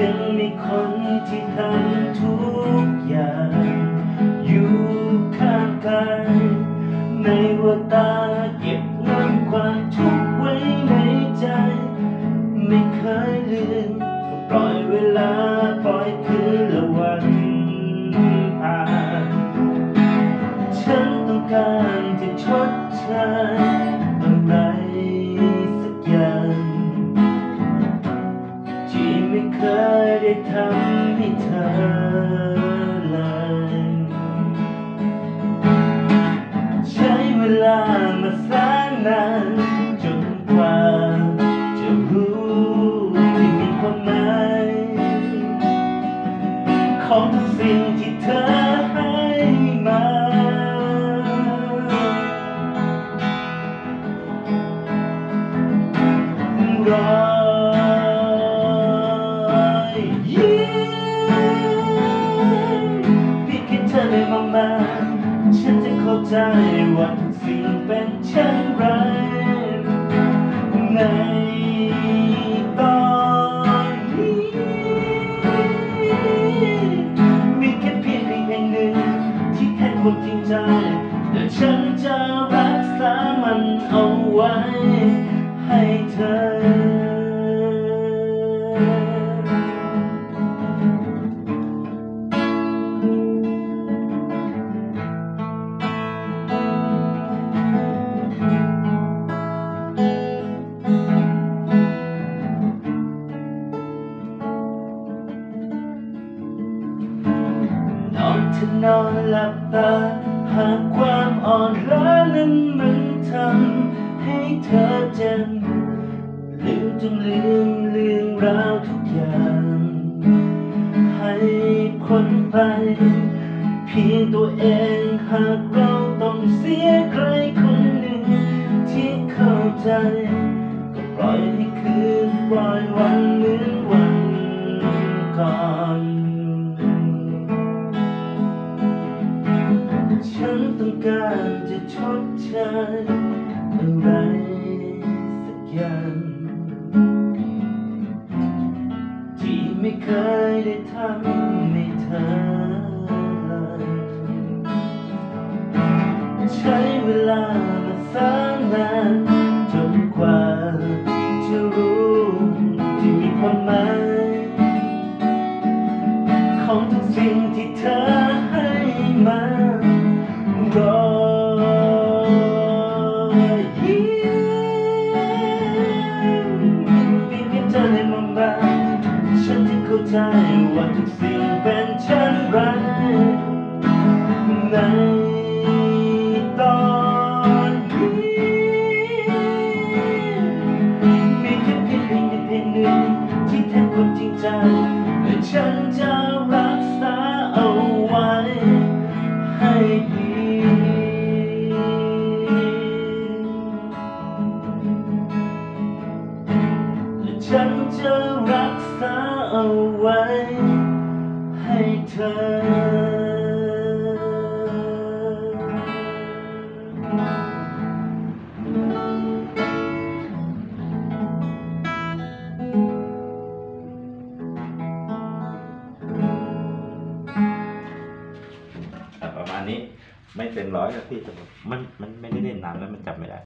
ยังมีคนที่ทำทุกอย่าง อยู่ข้างกายในวัาตา ว่าทุกสิ่งเป็นเช่นไรในตอนนี้มีแค่เพียงเพียงแห่งหนึ่งที่แทนความจริงใจแต่ฉันจะรักษามันเอาไว้ให้เธอ เธอนอนหลับตาหากความอ่อนล้านั้นมันทำให้เธอเจ็บลืมจนลืมเรื่องราวทุกอย่าง ให้คนไปเพียงตัวเองหากเราต้องเสียใครคนหนึ่ง ที่เข้าใจ ก็ปล่อยให้คืนปล่อยวัน ชดเชยอะไรสักอย่างที่ไม่เคยได้ทำให้เธอเลยใช้เวลามาแสนนานจนกว่าจะรู้ที่มีความหมายของทุกสิ่งที่เธอให้มา น อ ประมาณนี้ไม่เต็มร้อยแล้วพี่แต่มันมันไม่ได้เล่นนานแล้วมันจำไม่ได้